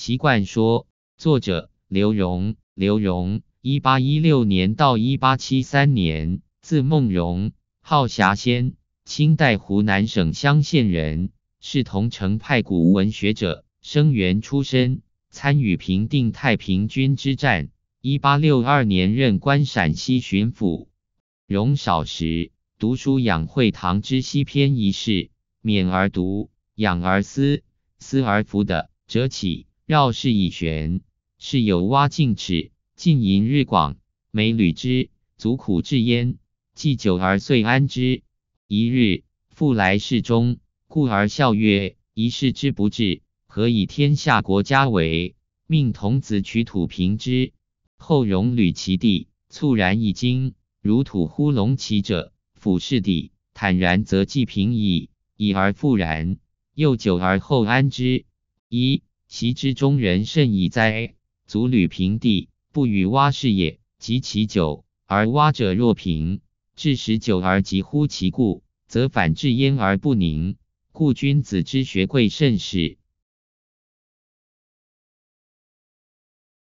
习惯说。作者刘荣，刘荣，一八一六年到一八七三年，字梦荣，号霞仙，清代湖南省湘县人，是桐城派古文学者，生员出身，参与平定太平军之战。一八六二年任官陕西巡抚。荣少时读书养会堂之西篇一事，勉而读，养而思，思而服的，折起，绕室以旋。是有蛙尽尺，尽淫日广，每履之，足苦至焉。既久而遂安之。一日复来室中，故而笑曰：“一事之不至，何以天下国家为？”命童子取土平之。后容履其地，猝然一惊。如土呼隆起者，俯视地，坦然则既平矣。已而复然，又久而后安之。一其之中人甚矣哉！足履平地，不与蛙视也。及其久而蛙者若平，至十久而急乎其故，则反至焉而不宁。故君子之学贵甚始。